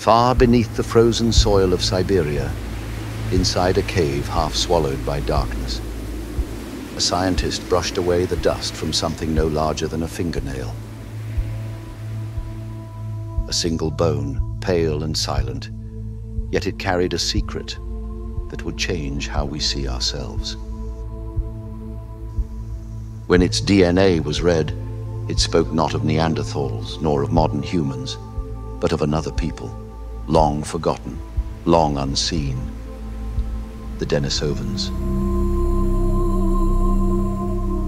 Far beneath the frozen soil of Siberia, inside a cave half swallowed by darkness, a scientist brushed away the dust from something no larger than a fingernail. A single bone, pale and silent, yet it carried a secret that would change how we see ourselves. When its DNA was read, it spoke not of Neanderthals nor of modern humans, but of another people, long forgotten, long unseen, the Denisovans.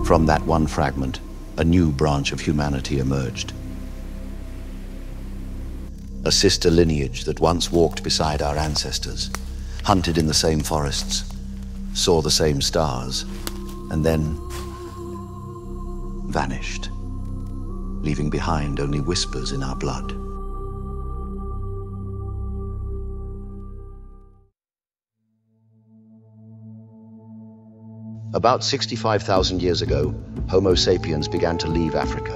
From that one fragment, a new branch of humanity emerged. A sister lineage that once walked beside our ancestors, hunted in the same forests, saw the same stars, and then vanished leaving behind only whispers in our blood. About 65,000 years ago, Homo sapiens began to leave Africa.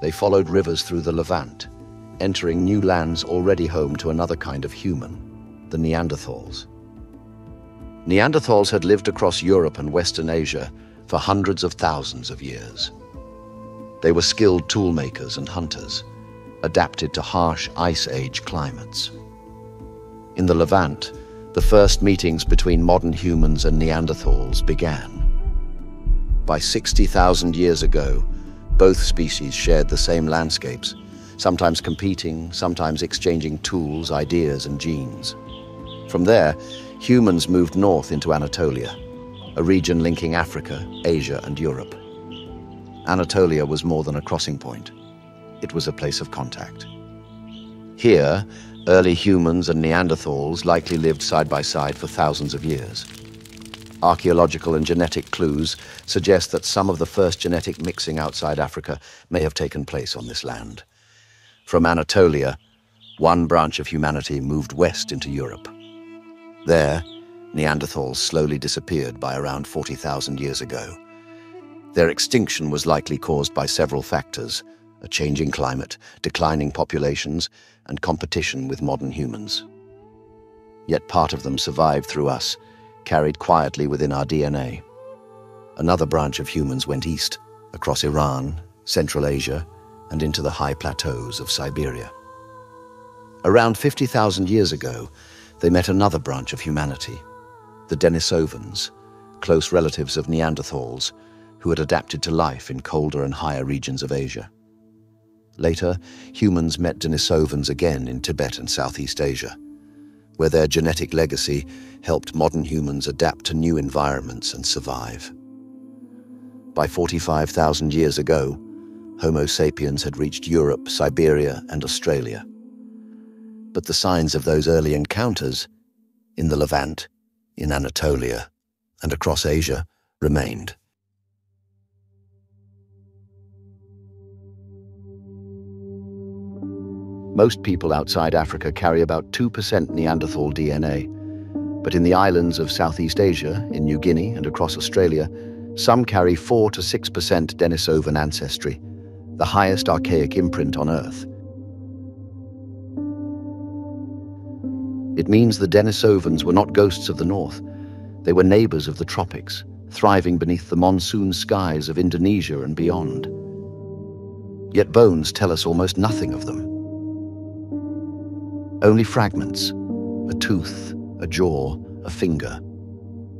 They followed rivers through the Levant, entering new lands already home to another kind of human, the Neanderthals. Neanderthals had lived across Europe and Western Asia for hundreds of thousands of years. They were skilled toolmakers and hunters, adapted to harsh Ice Age climates. In the Levant, the first meetings between modern humans and Neanderthals began. By 60,000 years ago, both species shared the same landscapes, sometimes competing, sometimes exchanging tools, ideas, and genes. From there, humans moved north into Anatolia, a region linking Africa, Asia, and Europe. Anatolia was more than a crossing point. It was a place of contact. Here, early humans and Neanderthals likely lived side by side for thousands of years. Archaeological and genetic clues suggest that some of the first genetic mixing outside Africa may have taken place on this land. From Anatolia, one branch of humanity moved west into Europe. There, Neanderthals slowly disappeared by around 40,000 years ago. Their extinction was likely caused by several factors, a changing climate, declining populations, and competition with modern humans. Yet part of them survived through us, carried quietly within our DNA. Another branch of humans went east, across Iran, Central Asia, and into the high plateaus of Siberia. Around 50,000 years ago, they met another branch of humanity, the Denisovans, close relatives of Neanderthals, who had adapted to life in colder and higher regions of Asia. Later, humans met Denisovans again in Tibet and Southeast Asia, where their genetic legacy helped modern humans adapt to new environments and survive. By 45,000 years ago, Homo sapiens had reached Europe, Siberia, and Australia but the signs of those early encounters in the Levant, in Anatolia, and across Asia remained. Most people outside Africa carry about 2% Neanderthal DNA, but in the islands of Southeast Asia, in New Guinea and across Australia, some carry 4 to 6% Denisovan ancestry, the highest archaic imprint on Earth. It means the Denisovans were not ghosts of the north. They were neighbors of the tropics, thriving beneath the monsoon skies of Indonesia and beyond. Yet bones tell us almost nothing of them. Only fragments, a tooth, a jaw, a finger.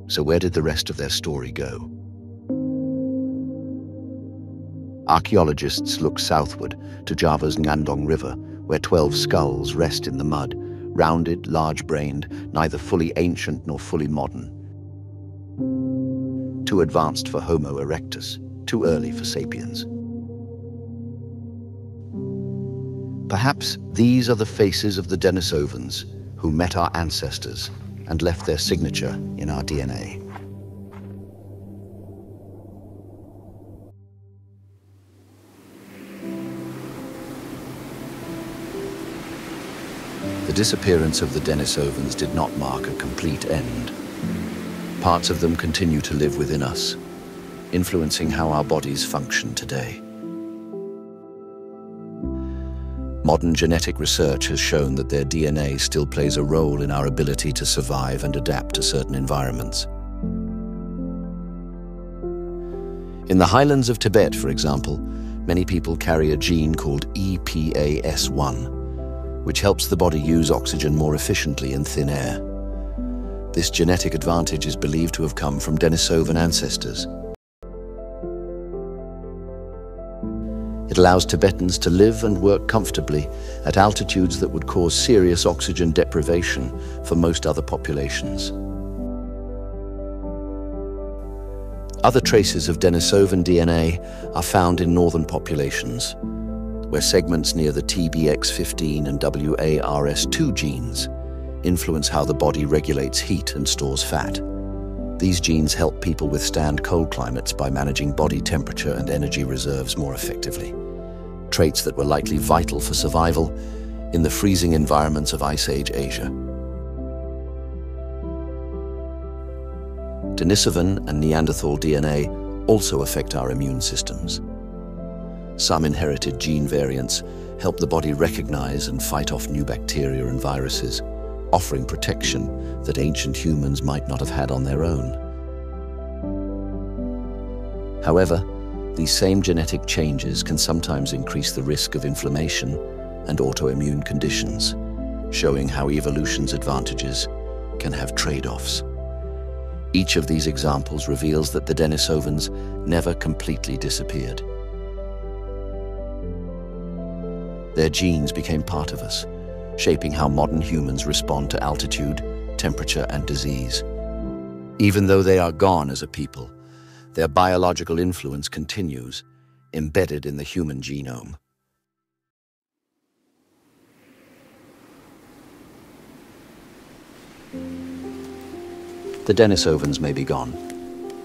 So where did the rest of their story go? Archaeologists look southward to Java's Ngandong River, where 12 skulls rest in the mud, rounded, large-brained, neither fully ancient nor fully modern. Too advanced for Homo erectus, too early for sapiens. Perhaps these are the faces of the Denisovans who met our ancestors and left their signature in our DNA. The disappearance of the Denisovans did not mark a complete end. Parts of them continue to live within us. influencing how our bodies function today. Modern genetic research has shown that their DNA still plays a role in our ability to survive and adapt to certain environments. In the highlands of Tibet, for example, many people carry a gene called EPAS1, which helps the body use oxygen more efficiently in thin air. This genetic advantage is believed to have come from Denisovan ancestors. It allows Tibetans to live and work comfortably at altitudes that would cause serious oxygen deprivation for most other populations. Other traces of Denisovan DNA are found in northern populations, where segments near the TBX15 and WARS2 genes influence how the body regulates heat and stores fat. These genes help people withstand cold climates by managing body temperature and energy reserves more effectively. Traits that were likely vital for survival in the freezing environments of Ice Age Asia. Denisovan and Neanderthal DNA also affect our immune systems. Some inherited gene variants help the body recognize and fight off new bacteria and viruses, offering protection that ancient humans might not have had on their own. However, these same genetic changes can sometimes increase the risk of inflammation and autoimmune conditions, showing how evolution's advantages can have trade-offs. Each of these examples reveals that the Denisovans never completely disappeared. Their genes became part of us, shaping how modern humans respond to altitude, temperature, and disease. Even though they are gone as a people, their biological influence continues, embedded in the human genome. The Denisovans may be gone,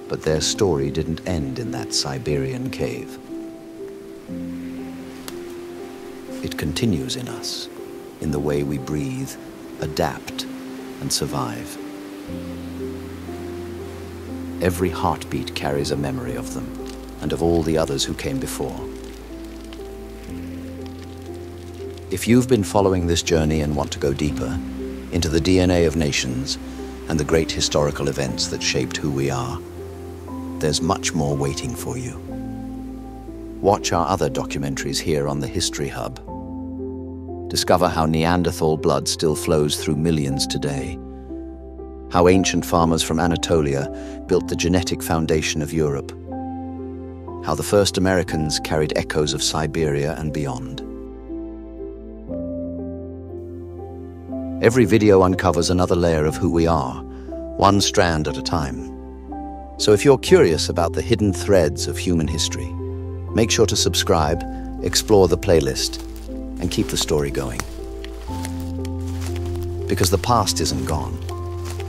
but their story didn't end in that Siberian cave. It continues in us in the way we breathe, adapt, and survive. Every heartbeat carries a memory of them and of all the others who came before. If you've been following this journey and want to go deeper into the DNA of nations and the great historical events that shaped who we are, there's much more waiting for you. Watch our other documentaries here on the History Hub discover how Neanderthal blood still flows through millions today, how ancient farmers from Anatolia built the genetic foundation of Europe, how the first Americans carried echoes of Siberia and beyond. Every video uncovers another layer of who we are, one strand at a time. So if you're curious about the hidden threads of human history, make sure to subscribe, explore the playlist, and keep the story going. Because the past isn't gone,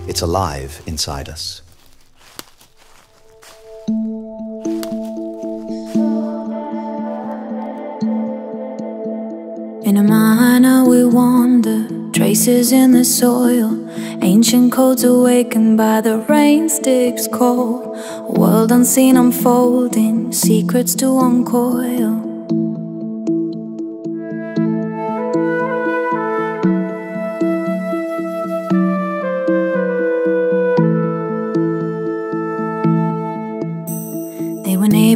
it's alive inside us. In a mine we wander, traces in the soil, ancient codes awakened by the rain sticks cold, a world unseen unfolding, secrets to uncoil.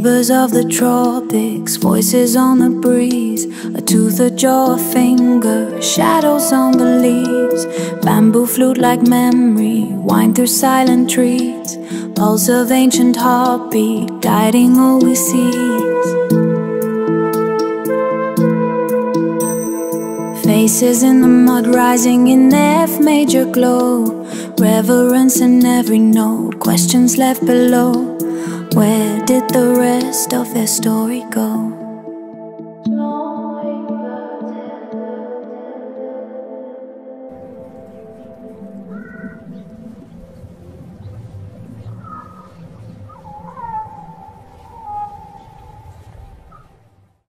Neighbors of the tropics, voices on the breeze, a tooth, a jaw, a finger, shadows on the leaves, bamboo flute like memory, wind through silent trees, pulse of ancient heartbeat, guiding all we see. Faces in the mud rising in F major glow, reverence in every note, questions left below. Where did the rest of their story go?